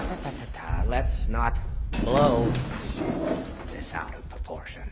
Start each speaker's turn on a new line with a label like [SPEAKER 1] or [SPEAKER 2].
[SPEAKER 1] ta ta ta ta. Let's not blow this out of proportion.